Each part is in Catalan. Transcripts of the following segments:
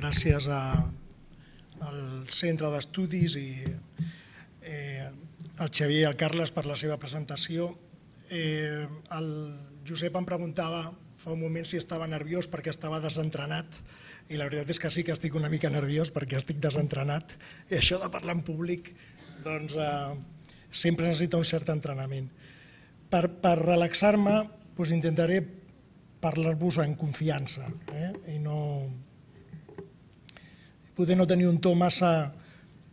gràcies a, al Centre d'Estudis i eh, al Xavier i al Carles per la seva presentació. Eh, el Josep em preguntava fa un moment si estava nerviós perquè estava desentrenat i la veritat és que sí que estic una mica nerviós perquè estic desentrenat i això de parlar en públic doncs, eh, sempre necessita un cert entrenament. Per, per relaxar-me doncs intentaré parlar-vos en confiança eh? i no poder no tenir un to massa,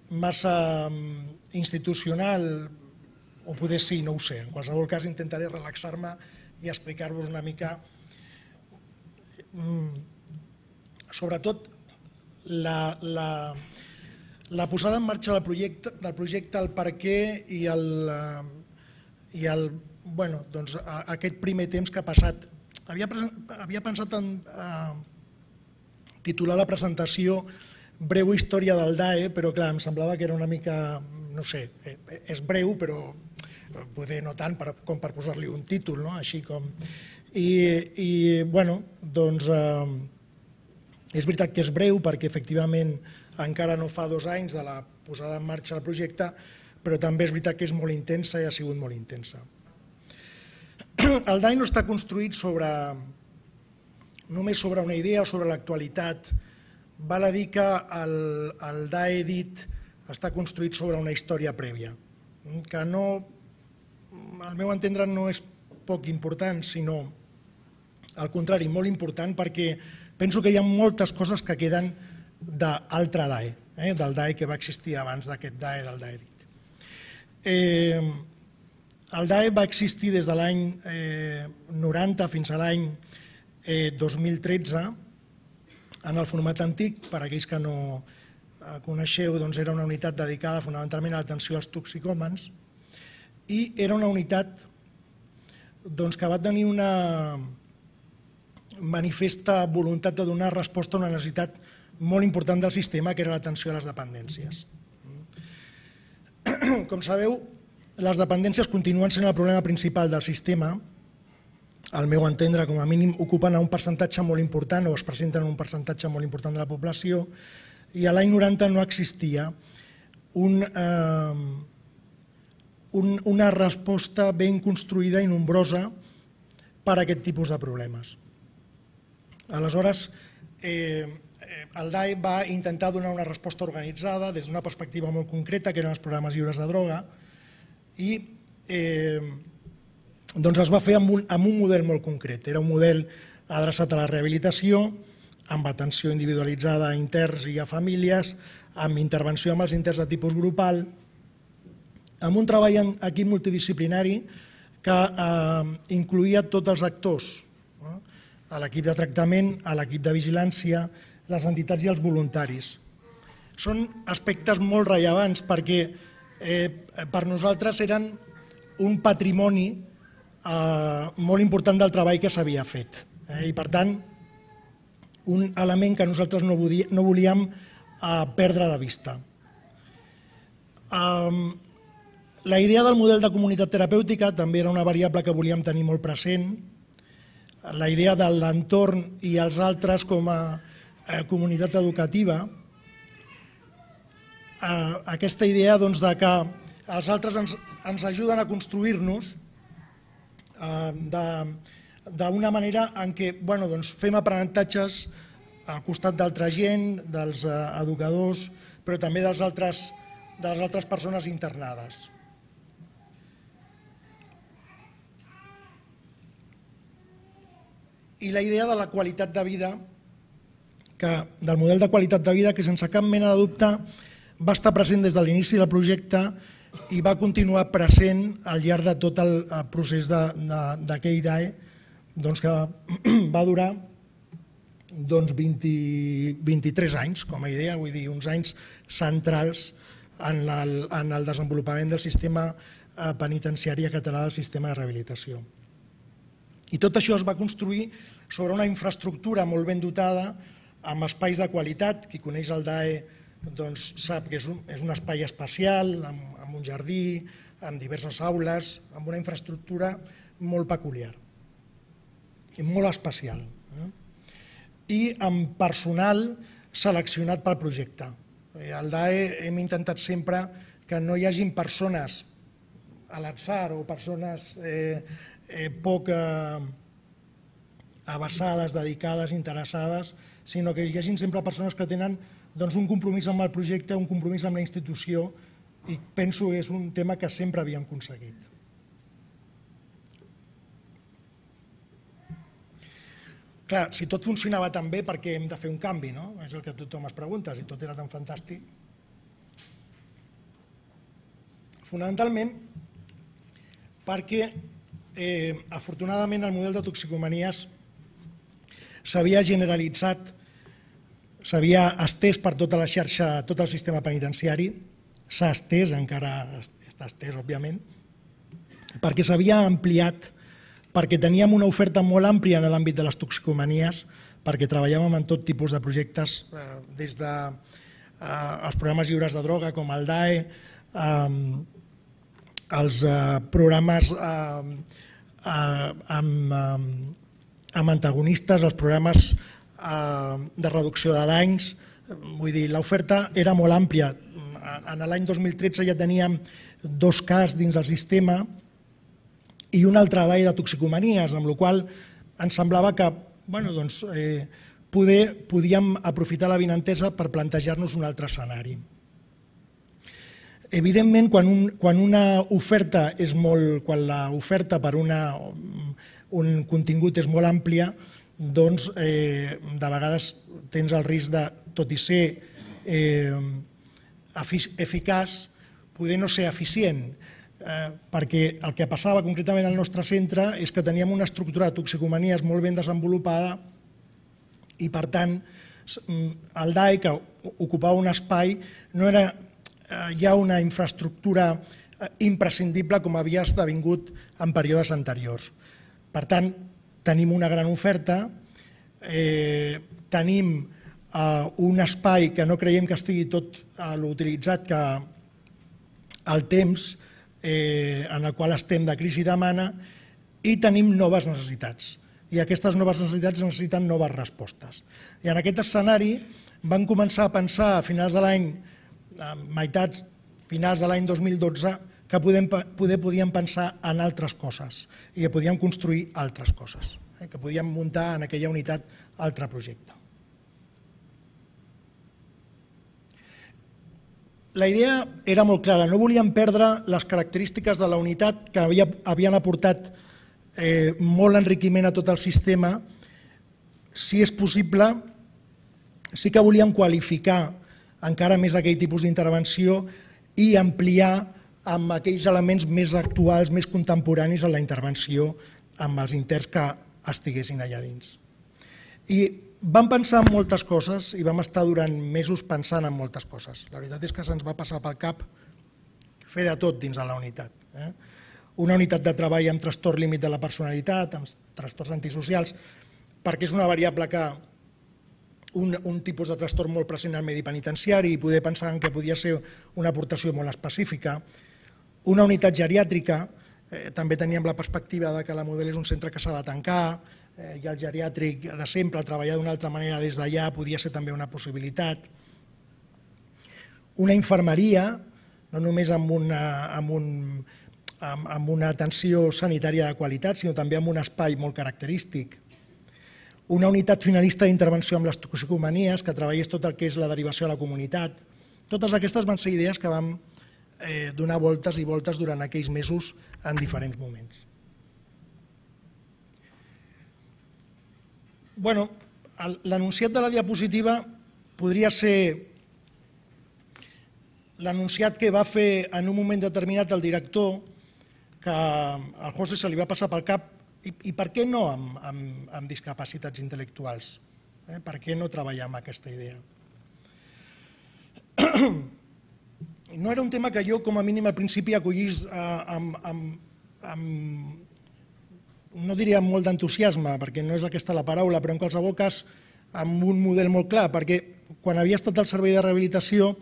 massa mm, institucional o poder sí, no ho sé. En qualsevol cas intentaré relaxar-me i explicar-vos una mica mm, sobretot la, la, la posada en marxa del projecte, del projecte el per què i el, i el, bueno, doncs, aquest primer temps que ha passat. Havia, havia pensat en uh, titular la presentació Breu història del DAE, però clar, em semblava que era una mica, no sé, eh, és breu, però poder no tant per, com per posar-li un títol, no? així com... I, i bueno, doncs... Eh, és veritat que és breu perquè efectivament encara no fa dos anys de la posada en marxa del projecte, però també és veritat que és molt intensa i ha sigut molt intensa. El DAI no està construït sobre, només sobre una idea o sobre l'actualitat. Val a dir que el, el DAE dit està construït sobre una història prèvia, que no, al meu entendre, no és poc important, sinó al contrari, molt important perquè penso que hi ha moltes coses que queden d'altre DAE, eh, del DAE que va existir abans d'aquest DAE del DAE dit. Eh, el DAE va existir des de l'any eh, 90 fins a l'any eh, 2013 en el format antic, per aquells que no eh, coneixeu, doncs era una unitat dedicada fonamentalment a l'atenció als toxicòmens i era una unitat doncs, que va tenir una, manifesta voluntat de donar resposta a una necessitat molt important del sistema, que era l'atenció a les dependències. Com sabeu, les dependències continuen sent el problema principal del sistema, al meu entendre, com a mínim, ocupen un percentatge molt important o es presenten un percentatge molt important de la població i a l'any 90 no existia un, eh, un, una resposta ben construïda i nombrosa per a aquest tipus de problemes. Aleshores, eh, el DAE va intentar donar una resposta organitzada des d'una perspectiva molt concreta, que eren els programes lliures de droga, i eh, doncs es va fer amb un, amb un model molt concret. Era un model adreçat a la rehabilitació, amb atenció individualitzada a interns i a famílies, amb intervenció amb els interns de tipus grupal, amb un treball en equip multidisciplinari que eh, incluïa tots els actors, a l'equip de tractament, a l'equip de vigilància, les entitats i els voluntaris. Són aspectes molt rellevants perquè eh, per nosaltres eren un patrimoni eh, molt important del treball que s'havia fet. Eh, I per tant, un element que nosaltres no, no volíem eh, perdre de vista. La idea del model de comunitat terapèutica també era una variable que volíem tenir molt present, la idea de l'entorn i els altres com a eh, comunitat educativa, eh, aquesta idea doncs, de que els altres ens, ens ajuden a construir-nos d'una manera en què bueno, doncs, fem aprenentatges al costat d'altra gent, dels eh, educadors, però també dels altres, de les altres persones internades. i la idea de la qualitat de vida, que, del model de qualitat de vida que sense cap mena de dubte va estar present des de l'inici del projecte i va continuar present al llarg de tot el procés d'aquell DAE doncs que va durar doncs 20, 23 anys com a idea, vull dir, uns anys centrals en el, en el desenvolupament del sistema eh, penitenciari català del sistema de rehabilitació. I tot això es va construir sobre una infraestructura molt ben dotada, amb espais de qualitat. Qui coneix el DAE doncs, sap que és un, és un espai espacial, amb, amb un jardí, amb diverses aules, amb una infraestructura molt peculiar i molt especial. Eh? I amb personal seleccionat pel projecte. Eh, al DAE hem intentat sempre que no hi hagin persones a l'atzar o persones eh, eh, poc eh, dedicades, interessades, sinó que hi hagin sempre persones que tenen doncs, un compromís amb el projecte, un compromís amb la institució i penso que és un tema que sempre havíem aconseguit. Clar, si tot funcionava tan bé, per què hem de fer un canvi? No? És el que tothom es pregunta, si tot era tan fantàstic. Fonamentalment perquè, eh, afortunadament, el model de toxicomanies s'havia generalitzat, s'havia estès per tota la xarxa, tot el sistema penitenciari, s'ha estès, encara està estès, òbviament, perquè s'havia ampliat perquè teníem una oferta molt àmplia en l'àmbit de les toxicomanies, perquè treballàvem en tot tipus de projectes, eh, des de eh, els programes lliures de droga com el DAE, eh, els eh, programes eh, eh, eh, amb antagonistes, els programes eh, de reducció de danys, vull dir, l'oferta era molt àmplia. En l'any 2013 ja teníem dos cas dins del sistema, i un altre d'all de toxicomanies, amb la qual ens semblava que bueno, doncs, eh, poder, podíem aprofitar la vinentesa per plantejar-nos un altre escenari. Evidentment, quan, un, quan una oferta és molt, quan l'oferta per una, un contingut és molt àmplia, doncs eh, de vegades tens el risc de, tot i ser eh, eficaç, poder no ser eficient eh, perquè el que passava concretament al nostre centre és que teníem una estructura de toxicomanies molt ben desenvolupada i, per tant, mm, el DAE, que ocupava un espai, no era eh, ja una infraestructura eh, imprescindible com havia esdevingut en períodes anteriors. Per tant, tenim una gran oferta, eh, tenim eh, un espai que no creiem que estigui tot eh, l'utilitzat que el temps eh, en el qual estem de crisi demana i tenim noves necessitats. I aquestes noves necessitats necessiten noves respostes. I en aquest escenari van començar a pensar a finals de l'any, a meitats, finals de l'any 2012, que podem, poder podíem pensar en altres coses i que podíem construir altres coses, eh, que podíem muntar en aquella unitat altre projecte. La idea era molt clara, no volíem perdre les característiques de la unitat que havia, havien aportat eh, molt enriquiment a tot el sistema. Si és possible, sí que volíem qualificar encara més aquell tipus d'intervenció i ampliar amb aquells elements més actuals, més contemporanis en la intervenció amb els interns que estiguessin allà dins. I vam pensar en moltes coses i vam estar durant mesos pensant en moltes coses. La veritat és que se'ns va passar pel cap fer de tot dins de la unitat. Eh? Una unitat de treball amb trastorn límit de la personalitat, amb trastorns antisocials, perquè és una variable que un, un tipus de trastorn molt present al medi penitenciari i poder pensar en que podia ser una aportació molt específica. Una unitat geriàtrica, eh, també teníem la perspectiva de que la Model és un centre que s'ha de tancar, eh, i el geriàtric de sempre, treballar d'una altra manera des d'allà podia ser també una possibilitat. Una infermeria, no només amb una, amb un, amb, amb una atenció sanitària de qualitat, sinó també amb un espai molt característic. Una unitat finalista d'intervenció amb les toxicomanies, que treballés tot el que és la derivació a la comunitat. Totes aquestes van ser idees que vam eh, donar voltes i voltes durant aquells mesos en diferents moments. Bueno, l'anunciat de la diapositiva podria ser l'anunciat que va fer en un moment determinat el director, que al José se li va passar pel cap, i, i per què no amb, amb, amb discapacitats intel·lectuals? Eh? Per què no treballar amb aquesta idea? No era un tema que jo, com a mínim, al principi acollís eh, amb, amb, amb, no diria amb molt d'entusiasme, perquè no és aquesta la paraula, però en qualsevol cas amb un model molt clar, perquè quan havia estat al servei de rehabilitació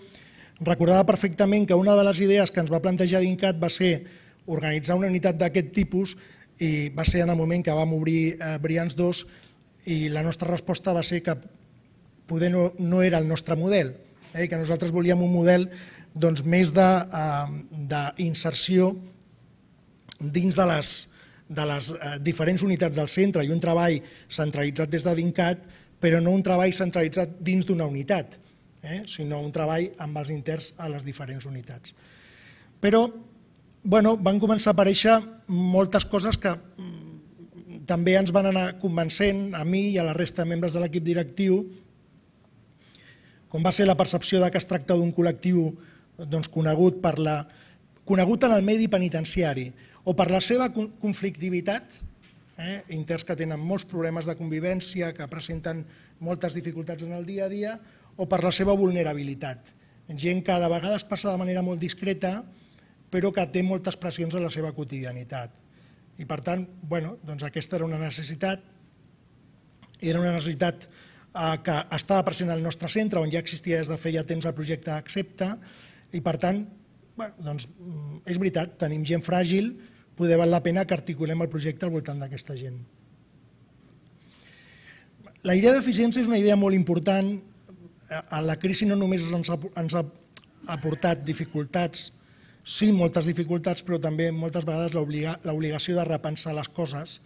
recordava perfectament que una de les idees que ens va plantejar d'INCAT va ser organitzar una unitat d'aquest tipus i va ser en el moment que vam obrir eh, Brians 2 i la nostra resposta va ser que poder no, no era el nostre model, eh? que nosaltres volíem un model doncs, més d'inserció eh, dins de les, de les eh, diferents unitats del centre i un treball centralitzat des de DINCAT, però no un treball centralitzat dins d'una unitat, eh? sinó un treball amb els interns a les diferents unitats. Però bueno, van començar a aparèixer moltes coses que mm, també ens van anar convencent a mi i a la resta de membres de l'equip directiu, com va ser la percepció de que es tracta d'un col·lectiu doncs, conegut, per la, conegut en el medi penitenciari o per la seva conflictivitat, eh, interns que tenen molts problemes de convivència, que presenten moltes dificultats en el dia a dia, o per la seva vulnerabilitat. Gent que de vegades passa de manera molt discreta, però que té moltes pressions en la seva quotidianitat. I per tant, bueno, doncs aquesta era una necessitat, era una necessitat eh, que estava present al nostre centre, on ja existia des de feia temps el projecte Accepta, i per tant, bueno, doncs, mm, és veritat, tenim gent fràgil, poder val la pena que articulem el projecte al voltant d'aquesta gent. La idea d'eficiència és una idea molt important. A la crisi no només ens ha, ens ha aportat dificultats sí, moltes dificultats, però també moltes vegades l'obligació de repensar les coses,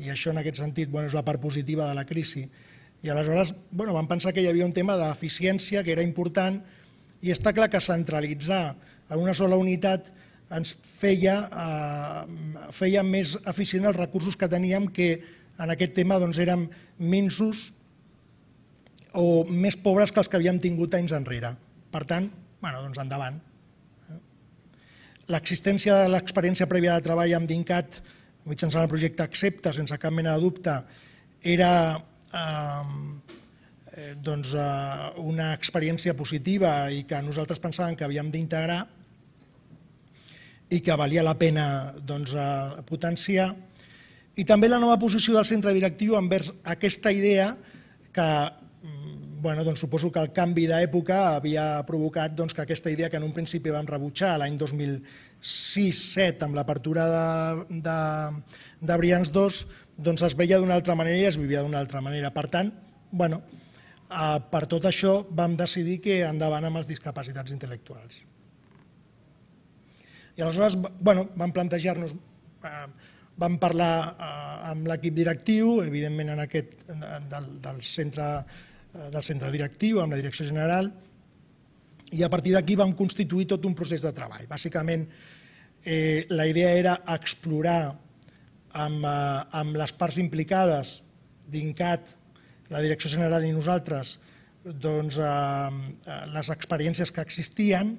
i això en aquest sentit bueno, és la part positiva de la crisi. I aleshores bueno, vam pensar que hi havia un tema d'eficiència que era important i està clar que centralitzar en una sola unitat ens feia, eh, feia més eficient els recursos que teníem que en aquest tema doncs, érem minsos o més pobres que els que havíem tingut anys enrere. Per tant, bueno, doncs endavant. L'existència de l'experiència prèvia de treball amb DINCAT mitjançant el projecte Accepta, sense cap mena de dubte, era eh, doncs, eh, una experiència positiva i que nosaltres pensàvem que havíem d'integrar i que valia la pena doncs, eh, potenciar. I també la nova posició del centre directiu envers aquesta idea que bueno, doncs suposo que el canvi d'època havia provocat doncs, que aquesta idea que en un principi vam rebutjar l'any 2006-2007 amb l'apertura de, de, de Brians 2 doncs es veia d'una altra manera i es vivia d'una altra manera. Per tant, bueno, eh, per tot això vam decidir que endavant amb les discapacitats intel·lectuals. I aleshores bueno, vam plantejar-nos, eh, vam parlar eh, amb l'equip directiu, evidentment en aquest, del, del centre Eh, del centre directiu, amb la direcció general, i a partir d'aquí vam constituir tot un procés de treball. Bàsicament, eh, la idea era explorar amb, eh, amb les parts implicades, d'INCAT, la direcció general i nosaltres, doncs, eh, eh, les experiències que existien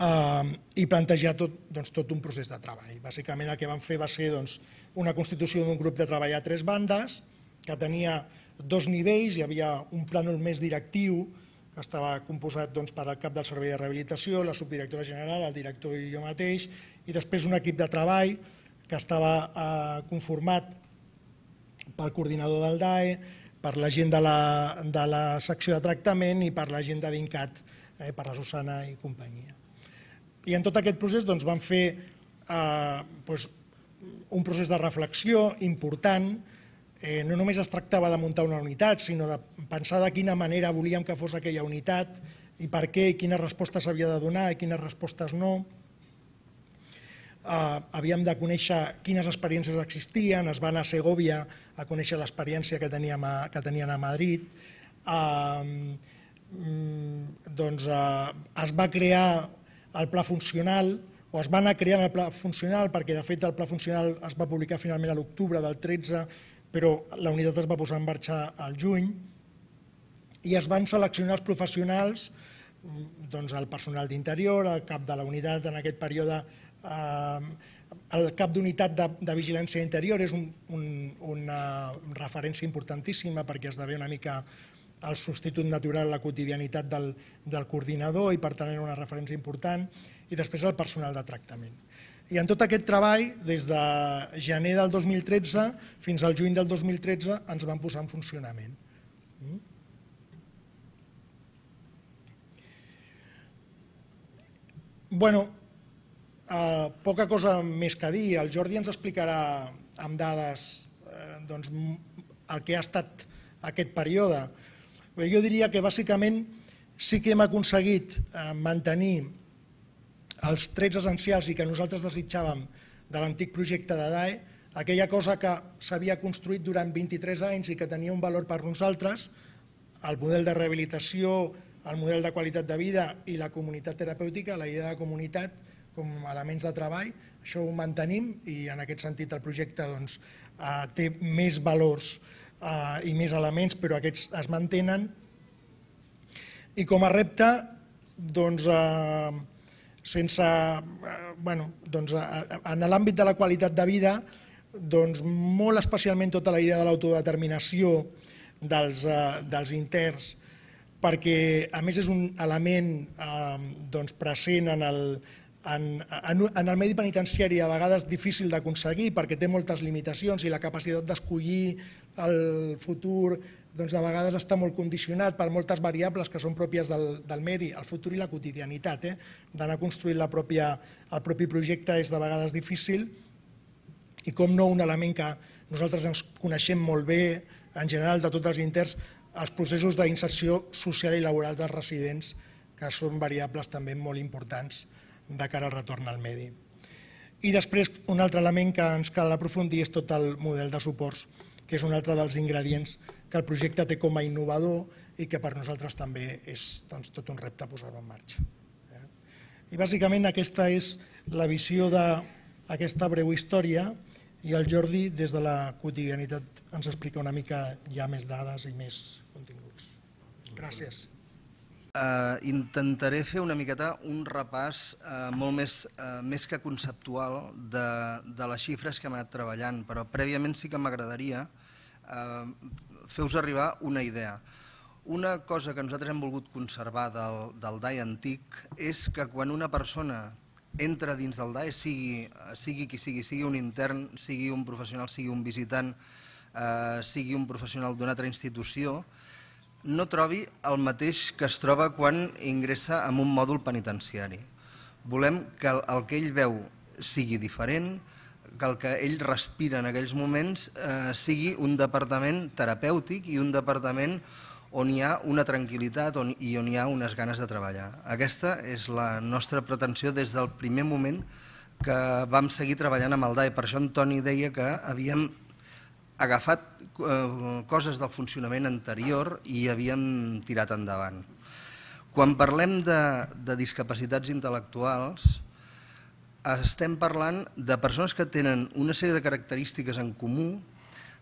eh, i plantejar tot, doncs, tot un procés de treball. Bàsicament el que vam fer va ser doncs, una constitució d'un grup de treball a tres bandes, que tenia dos nivells, hi havia un plànol més directiu, que estava composat doncs, per al cap del Servei de Rehabilitació, la subdirectora general, el director i jo mateix, i després un equip de treball que estava eh, conformat pel coordinador del DAE, per la gent de la, de la secció de tractament i per la gent de d'INCAT, eh, per la Susana i companyia. I en tot aquest procés doncs, vam fer eh, doncs, un procés de reflexió important, eh, no només es tractava de muntar una unitat, sinó de pensar de quina manera volíem que fos aquella unitat i per què, i quines respostes havia de donar i quines respostes no. Uh, havíem de conèixer quines experiències existien, es va anar a Segovia a conèixer l'experiència que, teníem a, que tenien a Madrid. Uh, doncs uh, es va crear el pla funcional, o es va anar creant el pla funcional, perquè de fet el pla funcional es va publicar finalment a l'octubre del 13 però la unitat es va posar en marxa al juny i es van seleccionar els professionals, doncs el personal d'interior, el cap de la unitat en aquest període, eh, el cap d'unitat de, de vigilància interior és un, un, una referència importantíssima perquè esdevé una mica el substitut natural a la quotidianitat del, del coordinador i per tant era una referència important, i després el personal de tractament. I en tot aquest treball, des de gener del 2013 fins al juny del 2013, ens van posar en funcionament. Mm? Bueno, eh, poca cosa més que dir. El Jordi ens explicarà amb dades eh, doncs, el que ha estat aquest període. Jo diria que bàsicament sí que hem aconseguit eh, mantenir els trets essencials i que nosaltres desitjàvem de l'antic projecte de DAE, aquella cosa que s'havia construït durant 23 anys i que tenia un valor per nosaltres, el model de rehabilitació, el model de qualitat de vida i la comunitat terapèutica, la idea de comunitat com elements de treball, això ho mantenim i en aquest sentit el projecte doncs, eh, té més valors eh, i més elements, però aquests es mantenen. I com a repte, doncs, eh, sense, eh, bueno, doncs, eh, en l'àmbit de la qualitat de vida, doncs, molt especialment tota la idea de l'autodeterminació dels, eh, dels interns, perquè a més és un element eh, doncs, present en el, en, en, en el medi penitenciari a vegades difícil d'aconseguir perquè té moltes limitacions i la capacitat d'escollir el futur doncs de vegades està molt condicionat per moltes variables que són pròpies del, del medi, el futur i la quotidianitat. Eh? D'anar construint la pròpia, el propi projecte és de vegades difícil i com no un element que nosaltres ens coneixem molt bé en general de tots els interns, els processos d'inserció social i laboral dels residents, que són variables també molt importants de cara al retorn al medi. I després, un altre element que ens cal aprofundir és tot el model de suports, que és un altre dels ingredients que el projecte té com a innovador i que per nosaltres també és doncs, tot un repte posar-ho en marxa. Eh? I bàsicament aquesta és la visió d'aquesta breu història i el Jordi des de la quotidianitat ens explica una mica ja més dades i més continguts. Gràcies. Uh, intentaré fer una miqueta un repàs uh, molt més, uh, més que conceptual de, de les xifres que hem anat treballant, però prèviament sí que m'agradaria uh, fer-vos arribar una idea. Una cosa que nosaltres hem volgut conservar del, del DAI antic és que quan una persona entra dins del DAE, sigui, sigui qui sigui, sigui un intern, sigui un professional, sigui un visitant, eh, sigui un professional d'una altra institució, no trobi el mateix que es troba quan ingressa en un mòdul penitenciari. Volem que el, que ell veu sigui diferent, que el que ell respira en aquells moments eh, sigui un departament terapèutic i un departament on hi ha una tranquil·litat on, i on hi ha unes ganes de treballar. Aquesta és la nostra pretensió des del primer moment que vam seguir treballant amb el DAE. Per això en Toni deia que havíem agafat eh, coses del funcionament anterior i havíem tirat endavant. Quan parlem de, de discapacitats intel·lectuals, estem parlant de persones que tenen una sèrie de característiques en comú,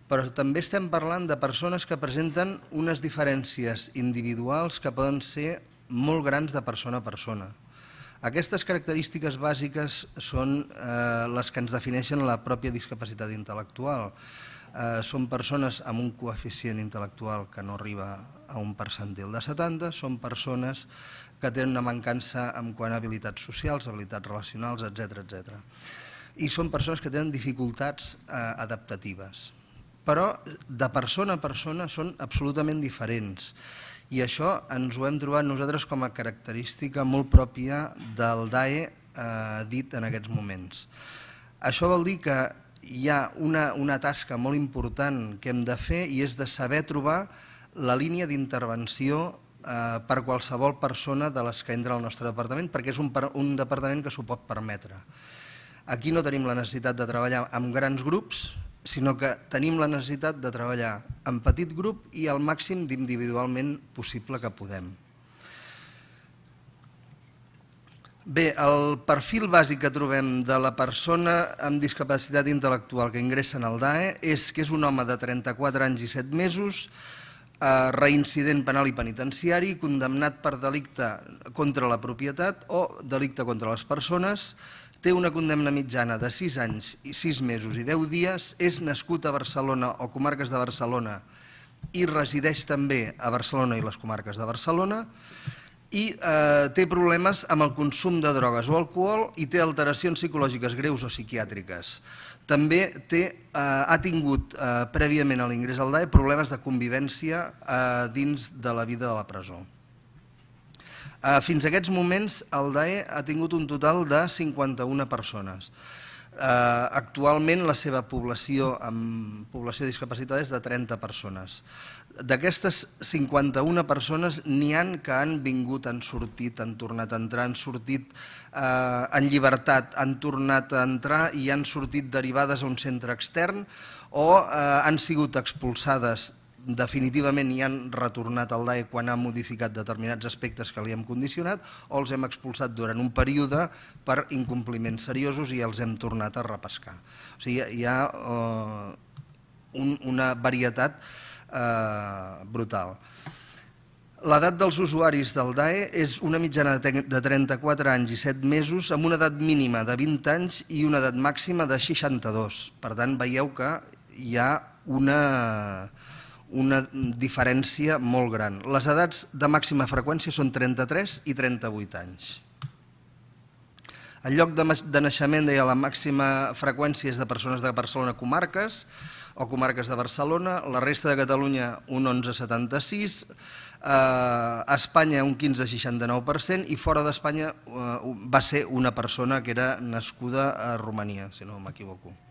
però també estem parlant de persones que presenten unes diferències individuals que poden ser molt grans de persona a persona. Aquestes característiques bàsiques són eh, les que ens defineixen la pròpia discapacitat intel·lectual eh, són persones amb un coeficient intel·lectual que no arriba a un percentil de 70, són persones que tenen una mancança en quant a habilitats socials, habilitats relacionals, etc etc. I són persones que tenen dificultats eh, adaptatives. Però de persona a persona són absolutament diferents i això ens ho hem trobat nosaltres com a característica molt pròpia del DAE eh, dit en aquests moments. Això vol dir que hi ha una, una tasca molt important que hem de fer i és de saber trobar la línia d'intervenció eh, per qualsevol persona de les que entra al nostre departament, perquè és un, un departament que s'ho pot permetre. Aquí no tenim la necessitat de treballar amb grans grups, sinó que tenim la necessitat de treballar en petit grup i al màxim d'individualment possible que podem. Bé, el perfil bàsic que trobem de la persona amb discapacitat intel·lectual que ingressa en el DAE és que és un home de 34 anys i 7 mesos, eh, reincident penal i penitenciari, condemnat per delicte contra la propietat o delicte contra les persones, té una condemna mitjana de 6 anys i 6 mesos i 10 dies, és nascut a Barcelona o comarques de Barcelona i resideix també a Barcelona i les comarques de Barcelona, i eh, té problemes amb el consum de drogues o alcohol i té alteracions psicològiques greus o psiquiàtriques. També té, eh, ha tingut eh, prèviament a l'ingrés al DAE problemes de convivència eh, dins de la vida de la presó. Eh, fins a aquests moments el DAE ha tingut un total de 51 persones. Eh, actualment la seva població amb població discapacitada és de 30 persones. D'aquestes 51 persones n'hi han que han vingut, han sortit, han tornat a entrar, han sortit eh, en llibertat, han tornat a entrar i han sortit derivades a un centre extern o eh, han sigut expulsades definitivament hi han retornat al DAE quan ha modificat determinats aspectes que li hem condicionat o els hem expulsat durant un període per incompliments seriosos i els hem tornat a repescar. O sigui, hi ha uh, un, una varietat uh, brutal. L'edat dels usuaris del DAE és una mitjana de 34 anys i 7 mesos amb una edat mínima de 20 anys i una edat màxima de 62. Per tant, veieu que hi ha una, una diferència molt gran. Les edats de màxima freqüència són 33 i 38 anys. El lloc de naixement, deia, la màxima freqüència és de persones de Barcelona comarques o comarques de Barcelona, la resta de Catalunya un 11,76, eh, a Espanya un 15,69% i fora d'Espanya eh, va ser una persona que era nascuda a Romania, si no m'equivoco.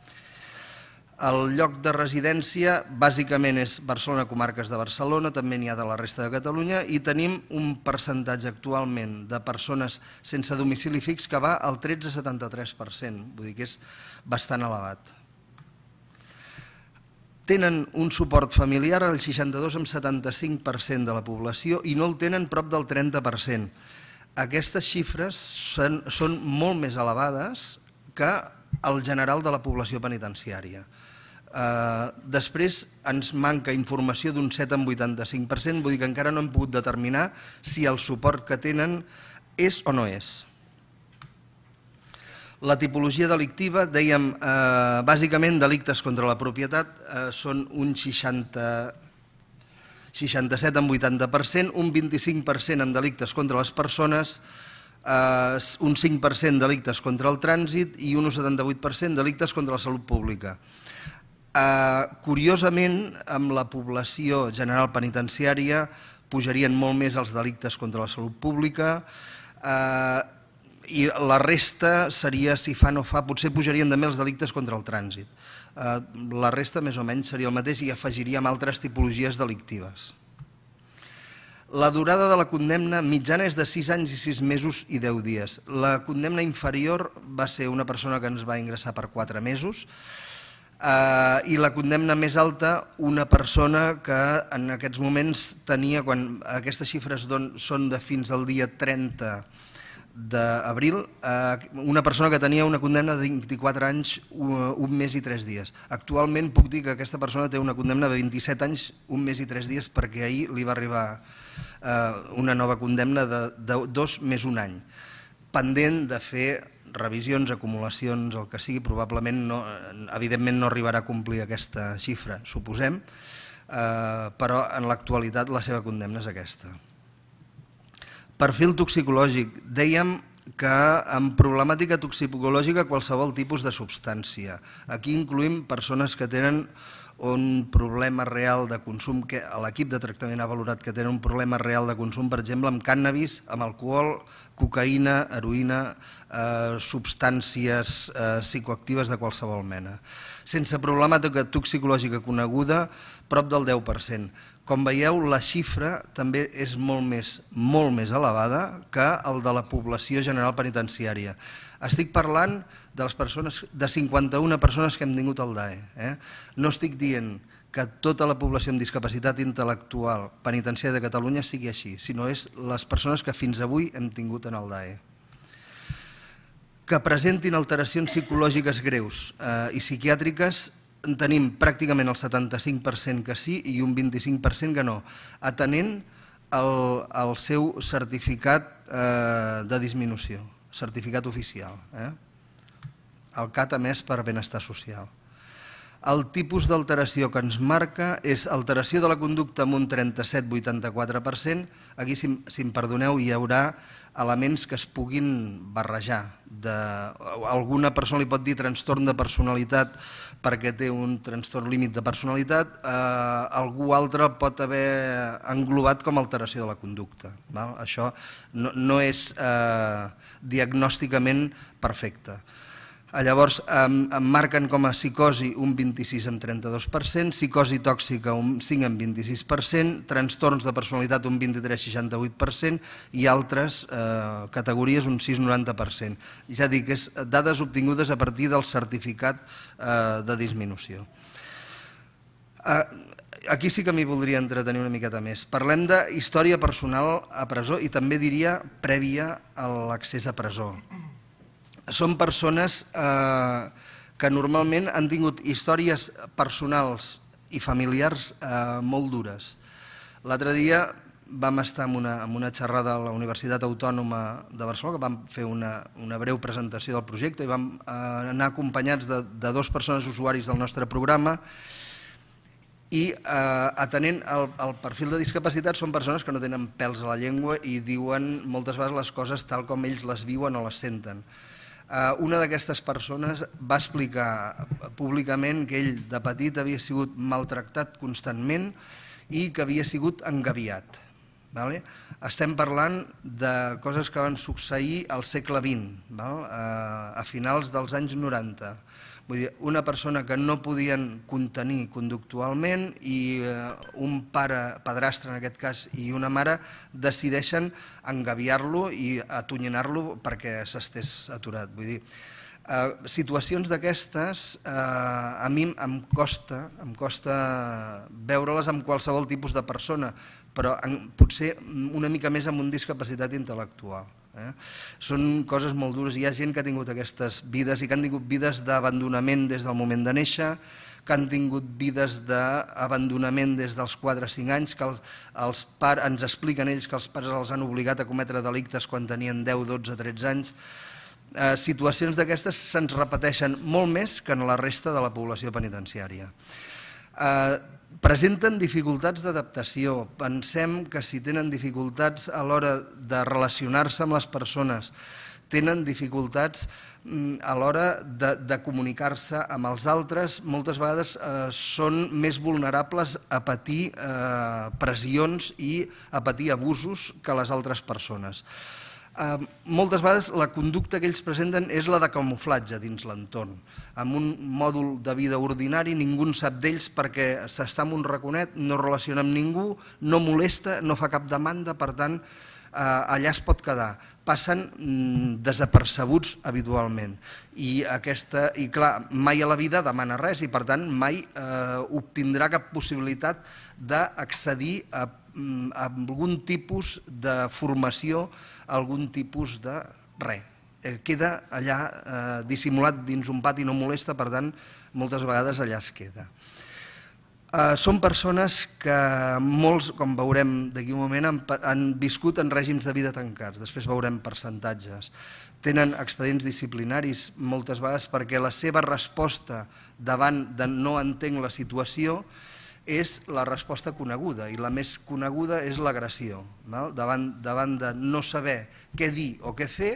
El lloc de residència bàsicament és Barcelona, comarques de Barcelona, també n'hi ha de la resta de Catalunya i tenim un percentatge actualment de persones sense domicili fix que va al 13,73%, vull dir que és bastant elevat. Tenen un suport familiar al 62,75% de la població i no el tenen prop del 30%. Aquestes xifres són, són molt més elevades que el general de la població penitenciària. Eh, després ens manca informació d'un 7 en 85%, vull dir que encara no hem pogut determinar si el suport que tenen és o no és. La tipologia delictiva, dèiem, eh, bàsicament delictes contra la propietat eh, són un 60, 67 en 80%, un 25% en delictes contra les persones, eh, un 5% delictes contra el trànsit i un 78% delictes contra la salut pública. Eh, curiosament, amb la població general penitenciària pujarien molt més els delictes contra la salut pública eh, i la resta seria, si fa no fa, potser pujarien també els delictes contra el trànsit. Eh, la resta més o menys seria el mateix i afegiríem altres tipologies delictives. La durada de la condemna mitjana és de 6 anys i 6 mesos i 10 dies. La condemna inferior va ser una persona que ens va ingressar per 4 mesos, eh, i la condemna més alta una persona que en aquests moments tenia, quan aquestes xifres don, són de fins al dia 30 d'abril, eh, una persona que tenia una condemna de 24 anys, un mes i 3 dies. Actualment puc dir que aquesta persona té una condemna de 27 anys, un mes i 3 dies, perquè ahir li va arribar eh, una nova condemna de, de dos més un any, pendent de fer revisions, acumulacions, el que sigui, probablement no, evidentment no arribarà a complir aquesta xifra, suposem, eh, però en l'actualitat la seva condemna és aquesta. Perfil toxicològic. Dèiem que en problemàtica toxicològica qualsevol tipus de substància. Aquí incluïm persones que tenen un problema real de consum, que l'equip de tractament ha valorat que tenen un problema real de consum, per exemple, amb cànnabis, amb alcohol, cocaïna, heroïna, eh, substàncies eh, psicoactives de qualsevol mena. Sense problemàtica toxicològica coneguda, prop del 10%. Com veieu, la xifra també és molt més, molt més elevada que el de la població general penitenciària. Estic parlant de les persones, de 51 persones que hem tingut al DAE. Eh? No estic dient que tota la població amb discapacitat intel·lectual penitenciària de Catalunya sigui així, sinó és les persones que fins avui hem tingut en el DAE que presentin alteracions psicològiques greus eh, i psiquiàtriques en tenim pràcticament el 75% que sí i un 25% que no, atenent el seu certificat eh, de disminució, certificat oficial. Eh? El CAT emès per benestar social. El tipus d'alteració que ens marca és alteració de la conducta amb un 37-84%. Aquí, si em perdoneu, hi haurà elements que es puguin barrejar. De, alguna persona li pot dir trastorn de personalitat perquè té un trastorn límit de personalitat, eh, algú altre pot haver englobat com a alteració de la conducta. Val? Això no, no és eh, diagnòsticament perfecte. Llavors, em, marquen com a psicosi un 26 amb 32%, psicosi tòxica un 5 amb 26%, trastorns de personalitat un 23-68% i altres eh, categories un 6-90%. Ja dic, és dades obtingudes a partir del certificat eh, de disminució. Eh, aquí sí que m'hi voldria entretenir una miqueta més. Parlem de història personal a presó i també diria prèvia a l'accés a presó són persones eh, que normalment han tingut històries personals i familiars eh, molt dures. L'altre dia vam estar en una, en una xerrada a la Universitat Autònoma de Barcelona, que vam fer una, una breu presentació del projecte i vam eh, anar acompanyats de, de dues persones usuaris del nostre programa i eh, atenent el, el perfil de discapacitat són persones que no tenen pèls a la llengua i diuen moltes vegades les coses tal com ells les viuen o les senten. Eh, una d'aquestes persones va explicar públicament que ell de petit havia sigut maltractat constantment i que havia sigut engaviat. Vale? Estem parlant de coses que van succeir al segle XX, val? a finals dels anys 90. Vull dir, una persona que no podien contenir conductualment i eh, un pare, padrastre en aquest cas, i una mare decideixen engaviar-lo i atonyinar-lo perquè s'estés aturat. Vull dir, eh, situacions d'aquestes eh, a mi em costa, em costa veure-les amb qualsevol tipus de persona, però en, potser una mica més amb un discapacitat intel·lectual. Eh? Són coses molt dures. Hi ha gent que ha tingut aquestes vides i que han tingut vides d'abandonament des del moment de néixer, que han tingut vides d'abandonament des dels 4 o 5 anys, que els, els ens expliquen ells que els pares els han obligat a cometre delictes quan tenien 10, 12, 13 anys. Eh, situacions d'aquestes se'ns repeteixen molt més que en la resta de la població penitenciària. Eh, presenten dificultats d'adaptació. Pensem que si tenen dificultats a l'hora de relacionar-se amb les persones, tenen dificultats mm, a l'hora de, de comunicar-se amb els altres, moltes vegades eh, són més vulnerables a patir eh, pressions i a patir abusos que les altres persones. Eh, moltes vegades la conducta que ells presenten és la de camuflatge dins l'entorn. Amb un mòdul de vida ordinari ningú en sap d'ells perquè s'està en un raconet, no relaciona amb ningú, no molesta, no fa cap demanda, per tant, eh, allà es pot quedar. Passen mm, desapercebuts habitualment. I, aquesta, I clar, mai a la vida demana res i per tant mai eh, obtindrà cap possibilitat d'accedir a Mm, algun tipus de formació, algun tipus de res. Eh, queda allà eh, dissimulat dins un pati, no molesta, per tant, moltes vegades allà es queda. Eh, són persones que molts, com veurem d'aquí un moment, han, han viscut en règims de vida tancats, després veurem percentatges. Tenen expedients disciplinaris moltes vegades perquè la seva resposta davant de no entenc la situació és la resposta coneguda i la més coneguda és l'agressió. Davant, davant de no saber què dir o què fer,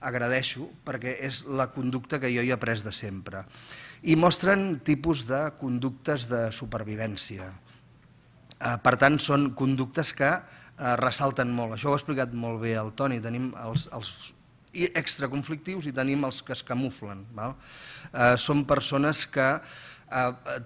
agradeixo perquè és la conducta que jo hi he après de sempre. I mostren tipus de conductes de supervivència. Eh, per tant, són conductes que eh, ressalten molt. Això ho ha explicat molt bé el Toni. Tenim els, els extraconflictius i tenim els que es camuflen. Eh, són persones que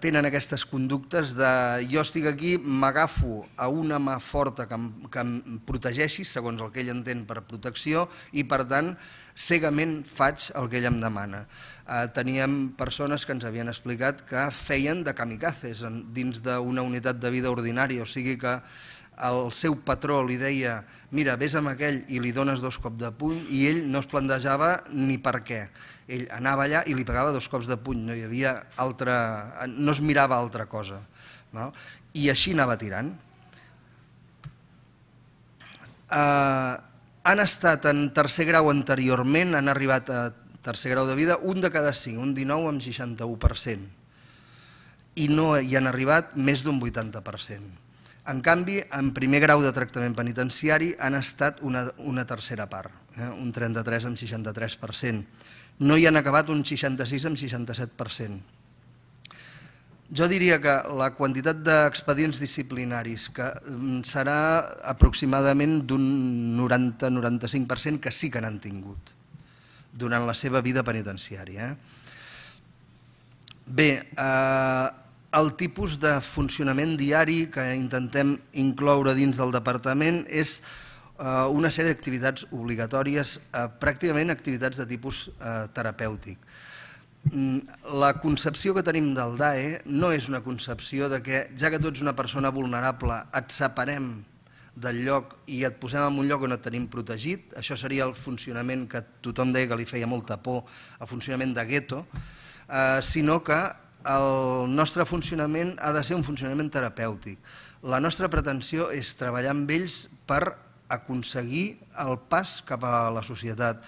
tenen aquestes conductes de jo estic aquí, m'agafo a una mà forta que em, que protegeixi, segons el que ell entén per protecció, i per tant, cegament faig el que ell em demana. Eh, teníem persones que ens havien explicat que feien de kamikazes dins d'una unitat de vida ordinària, o sigui que el seu patró li deia mira, vés amb aquell i li dones dos cops de puny i ell no es plantejava ni per què. Ell anava allà i li pegava dos cops de puny, no hi havia altra, no es mirava altra cosa. I així anava tirant. Uh, han estat en tercer grau anteriorment, han arribat a tercer grau de vida, un de cada cinc, un 19 amb 61%. I no hi han arribat més d'un 80%. En canvi, en primer grau de tractament penitenciari han estat una, una tercera part, eh? un 33 amb 63%. No hi han acabat un 66 amb 67%. Jo diria que la quantitat d'expedients disciplinaris, que mm, serà aproximadament d'un 90-95% que sí que n'han tingut. durant la seva vida penitenciària. Bé, eh, el tipus de funcionament diari que intentem incloure dins del departament és eh, una sèrie d'activitats obligatòries, eh, pràcticament activitats de tipus eh, terapèutic. Mm, la concepció que tenim del DAE no és una concepció de que, ja que tu ets una persona vulnerable, et separem del lloc i et posem en un lloc on et tenim protegit, això seria el funcionament que tothom deia que li feia molta por, el funcionament de gueto, sinó que el nostre funcionament ha de ser un funcionament terapèutic. La nostra pretensió és treballar amb ells per aconseguir el pas cap a la societat,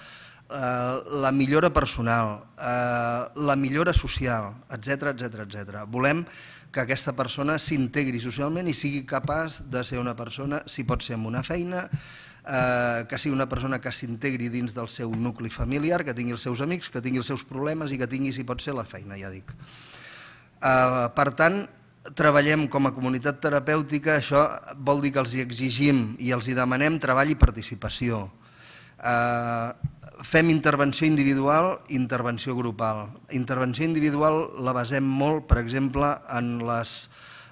eh, la millora personal, eh, la millora social, etc etc etc. Volem que aquesta persona s'integri socialment i sigui capaç de ser una persona, si pot ser amb una feina, eh, que sigui una persona que s'integri dins del seu nucli familiar, que tingui els seus amics, que tingui els seus problemes i que tingui, si pot ser, la feina, ja dic. Eh, per tant, treballem com a comunitat terapèutica, això vol dir que els exigim i els demanem treball i participació. Eh, fem intervenció individual i intervenció grupal. Intervenció individual la basem molt, per exemple, en les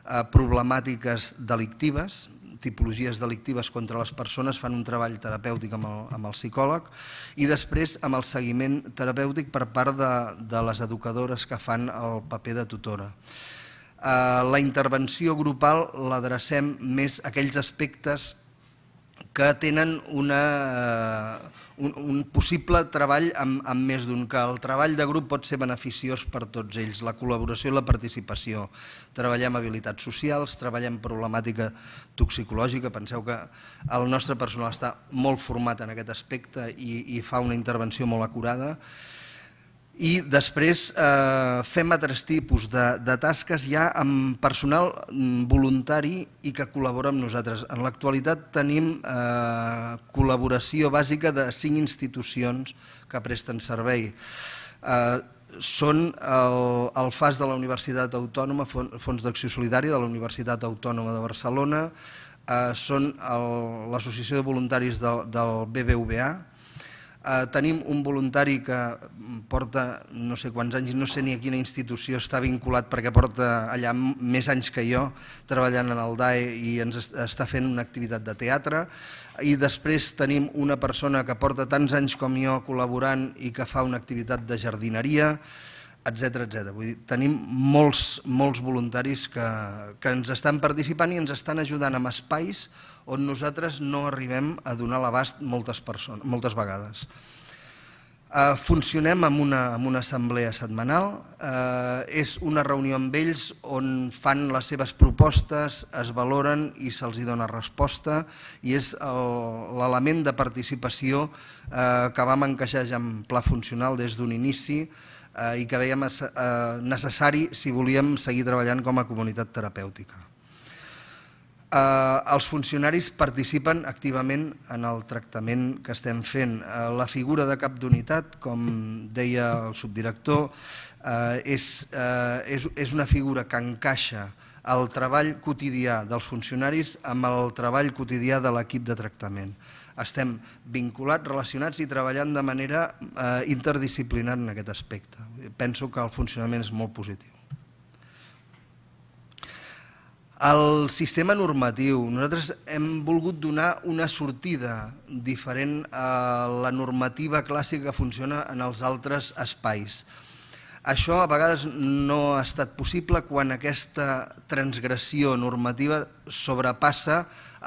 eh, problemàtiques delictives, tipologies delictives contra les persones, fan un treball terapèutic amb el, amb el psicòleg i després amb el seguiment terapèutic per part de, de les educadores que fan el paper de tutora. Eh, la intervenció grupal l'adrecem més a aquells aspectes que tenen una, un, un possible treball amb, amb més d'un, que el treball de grup pot ser beneficiós per tots ells, la col·laboració i la participació. Treballem habilitats socials, treballem problemàtica toxicològica, penseu que el nostre personal està molt format en aquest aspecte i, i fa una intervenció molt acurada, i després eh, fem altres tipus de, de tasques ja amb personal mm, voluntari i que col·labora amb nosaltres. En l'actualitat tenim eh, col·laboració bàsica de cinc institucions que presten servei. Eh, són el, FAS de la Universitat Autònoma, Fons d'Acció Solidària de la Universitat Autònoma de Barcelona, eh, són l'Associació de Voluntaris del, del BBVA, Eh, tenim un voluntari que porta no sé quants anys, no sé ni a quina institució està vinculat perquè porta allà més anys que jo treballant en el DAE i ens està fent una activitat de teatre i després tenim una persona que porta tants anys com jo col·laborant i que fa una activitat de jardineria, etc etc. Vull dir, tenim molts, molts voluntaris que, que ens estan participant i ens estan ajudant amb espais on nosaltres no arribem a donar l'abast moltes, persones, moltes vegades. Uh, funcionem amb una, amb una assemblea setmanal, uh, és una reunió amb ells on fan les seves propostes, es valoren i se'ls dona resposta i és l'element de participació uh, que vam encaixar ja en pla funcional des d'un inici eh, i que veiem eh, necessari si volíem seguir treballant com a comunitat terapèutica. Eh, els funcionaris participen activament en el tractament que estem fent. Eh, la figura de cap d'unitat, com deia el subdirector, eh, és, eh, és, és una figura que encaixa el treball quotidià dels funcionaris amb el treball quotidià de l'equip de tractament estem vinculats, relacionats i treballant de manera eh, interdisciplinar en aquest aspecte. Penso que el funcionament és molt positiu. El sistema normatiu. Nosaltres hem volgut donar una sortida diferent a la normativa clàssica que funciona en els altres espais. Això a vegades no ha estat possible quan aquesta transgressió normativa sobrepassa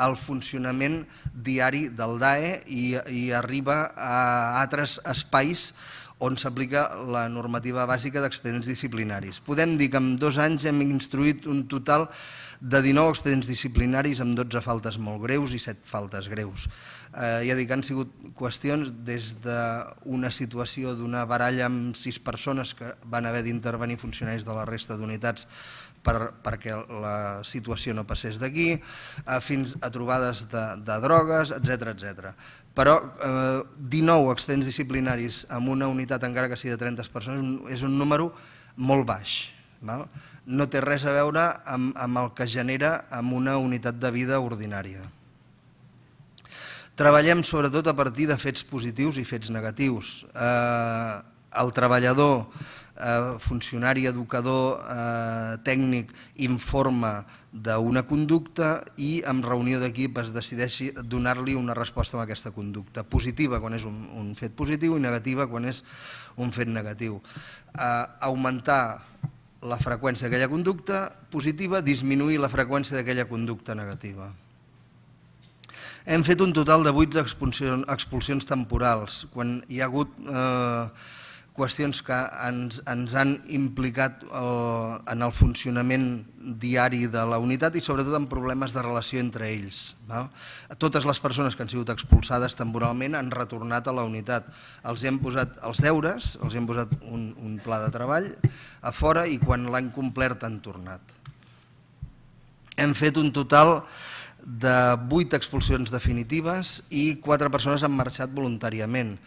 el funcionament diari del DAE i, i arriba a altres espais on s'aplica la normativa bàsica d'expedients disciplinaris. Podem dir que en dos anys hem instruït un total de 19 expedients disciplinaris amb 12 faltes molt greus i 7 faltes greus. Eh, ja dic, han sigut qüestions des d'una situació d'una baralla amb sis persones que van haver d'intervenir funcionaris de la resta d'unitats per, perquè la situació no passés d'aquí, eh, fins a trobades de, de drogues, etc etc. Però eh, 19 expedients disciplinaris amb una unitat encara que sigui de 30 persones és un número molt baix. Val? No té res a veure amb, amb el que genera amb una unitat de vida ordinària. Treballem sobretot a partir de fets positius i fets negatius. Eh, el treballador, eh, funcionari, educador, eh, tècnic, informa d'una conducta i en reunió d'equip es decideixi donar-li una resposta a aquesta conducta. Positiva quan és un, un fet positiu i negativa quan és un fet negatiu. Eh, augmentar la freqüència d'aquella conducta positiva, disminuir la freqüència d'aquella conducta negativa. Hem fet un total de 8 expulsions, temporals. Quan hi ha hagut eh, qüestions que ens, ens han implicat el, en el funcionament diari de la unitat i sobretot en problemes de relació entre ells. Val? Totes les persones que han sigut expulsades temporalment han retornat a la unitat. Els hem posat els deures, els hem posat un, un pla de treball a fora i quan l'han complert han tornat. Hem fet un total de 8 expulsions definitives i 4 persones han marxat voluntàriament.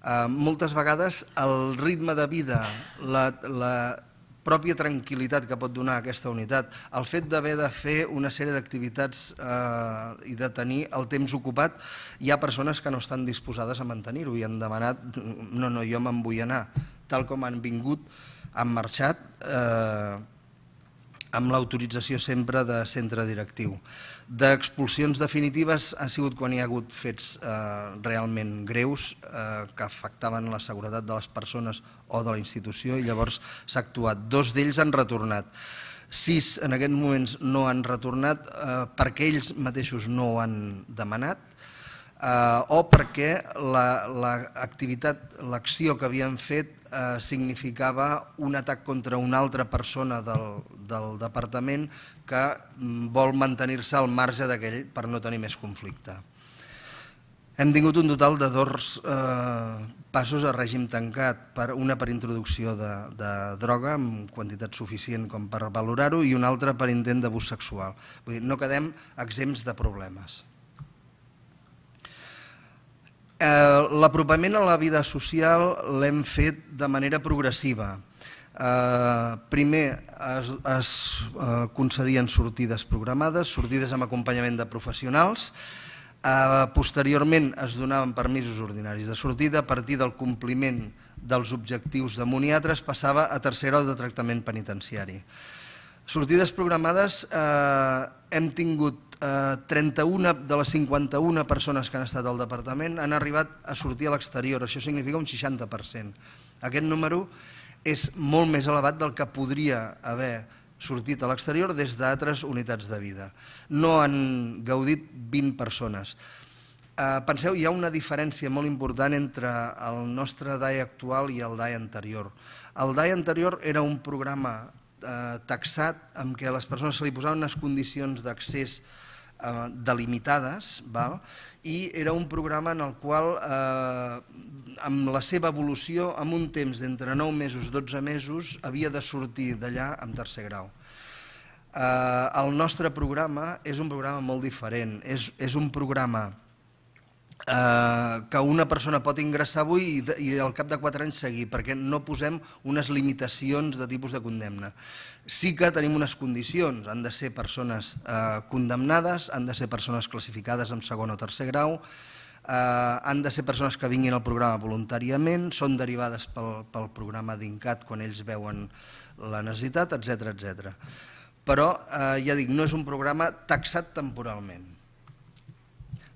Eh, moltes vegades el ritme de vida, la, la pròpia tranquil·litat que pot donar aquesta unitat, el fet d'haver de fer una sèrie d'activitats eh, i de tenir el temps ocupat, hi ha persones que no estan disposades a mantenir-ho i han demanat, no, no, jo me'n vull anar, tal com han vingut, han marxat, eh, amb l'autorització sempre de centre directiu. D'expulsions definitives ha sigut quan hi ha hagut fets eh, realment greus eh, que afectaven la seguretat de les persones o de la institució i llavors s'ha actuat. Dos d'ells han retornat. Sis en aquests moments no han retornat eh, perquè ells mateixos no ho han demanat eh, o perquè l'activitat, la, l'acció que havien fet eh, significava un atac contra una altra persona del, del departament que mm, vol mantenir-se al marge d'aquell per no tenir més conflicte. Hem tingut un total de dos eh, passos a règim tancat, per una per introducció de, de droga amb quantitat suficient com per valorar-ho i una altra per intent d'abús sexual. Vull dir, no quedem exempts de problemes. Eh, l'apropament a la vida social l'hem fet de manera progressiva. Eh, primer es, es eh, concedien sortides programades, sortides amb acompanyament de professionals, eh, posteriorment es donaven permisos ordinaris de sortida a partir del compliment dels objectius de moniatres passava a tercer grau de tractament penitenciari. Sortides programades eh, hem tingut eh, 31 de les 51 persones que han estat al departament han arribat a sortir a l'exterior, això significa un 60%. Aquest número és molt més elevat del que podria haver sortit a l'exterior des d'altres unitats de vida. No han gaudit 20 persones. Eh, penseu, hi ha una diferència molt important entre el nostre DAE actual i el DAE anterior. El DAE anterior era un programa eh, taxat amb què a les persones se li posaven unes condicions d'accés eh, delimitades, val? i era un programa en el qual, eh, amb la seva evolució, en un temps d'entre 9 mesos i 12 mesos, havia de sortir d'allà amb tercer grau. Eh, el nostre programa és un programa molt diferent, és, és un programa eh, que una persona pot ingressar avui i, i al cap de 4 anys seguir, perquè no posem unes limitacions de tipus de condemna. Sí que tenim unes condicions, han de ser persones eh, condemnades, han de ser persones classificades en segon o tercer grau, eh, han de ser persones que vinguin al programa voluntàriament, són derivades pel, pel programa d'INCAT quan ells veuen la necessitat, etc etc. Però, eh, ja dic, no és un programa taxat temporalment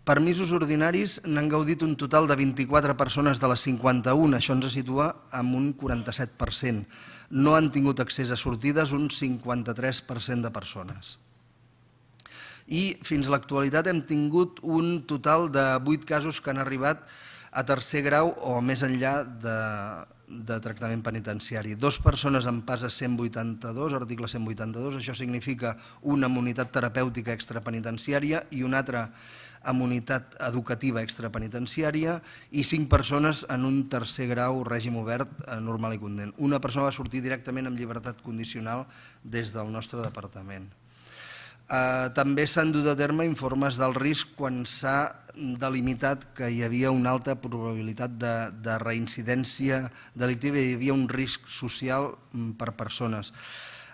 Permisos ordinaris n'han gaudit un total de 24 persones de les 51, això ens situa amb un 47%. No han tingut accés a sortides un 53% de persones. I fins a l'actualitat hem tingut un total de 8 casos que han arribat a tercer grau o més enllà de, de tractament penitenciari. Dos persones amb pas a 182, article 182, això significa una imunitat terapèutica extrapenitenciària i una altra amb unitat educativa extrapenitenciària i cinc persones en un tercer grau règim obert eh, normal i condent. Una persona va sortir directament amb llibertat condicional des del nostre departament. Eh, també s'han dut a terme informes del risc quan s'ha delimitat que hi havia una alta probabilitat de, de reincidència delictiva i hi havia un risc social mm, per persones.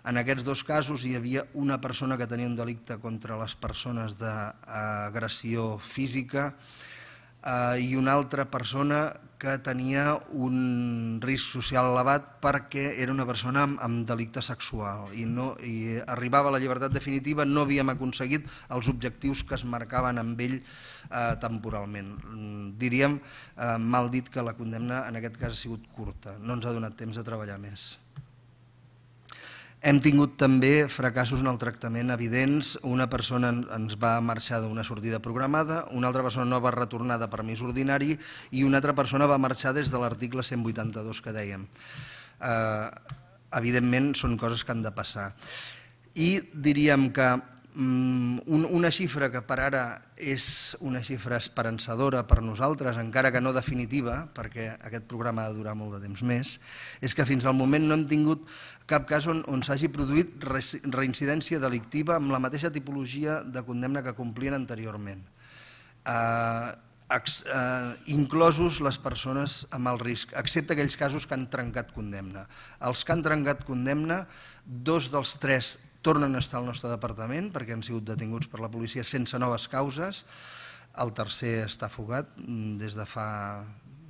En aquests dos casos hi havia una persona que tenia un delicte contra les persones d'agressió física, eh, i una altra persona que tenia un risc social elevat perquè era una persona amb, delicte sexual i, no, i arribava a la llibertat definitiva, no havíem aconseguit els objectius que es marcaven amb ell eh, temporalment. Mm, diríem, eh, mal dit, que la condemna en aquest cas ha sigut curta, no ens ha donat temps de treballar més. Hem tingut també fracassos en el tractament evidents. Una persona ens va marxar d'una sortida programada, una altra persona no va retornar de permís ordinari i una altra persona va marxar des de l'article 182 que dèiem. Eh, evidentment són coses que han de passar. I diríem que Mm, una xifra que per ara és una xifra esperançadora per nosaltres, encara que no definitiva, perquè aquest programa ha de durar molt de temps més, és que fins al moment no hem tingut cap cas on, s'hagi produït reincidència delictiva amb la mateixa tipologia de condemna que complien anteriorment. Eh, eh, inclosos les persones amb el risc, excepte aquells casos que han trencat condemna. Els que han trencat condemna, dos dels tres tornen a estar al nostre departament perquè han sigut detinguts per la policia sense noves causes. El tercer està fugat des de fa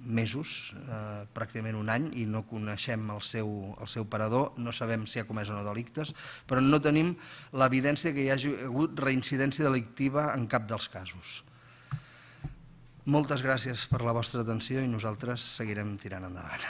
mesos, eh, pràcticament un any, i no coneixem el seu, el seu parador, no sabem si ha comès o no delictes, però no tenim l'evidència que hi hagi hagut reincidència delictiva en cap dels casos. Moltes gràcies per la vostra atenció i nosaltres seguirem tirant endavant.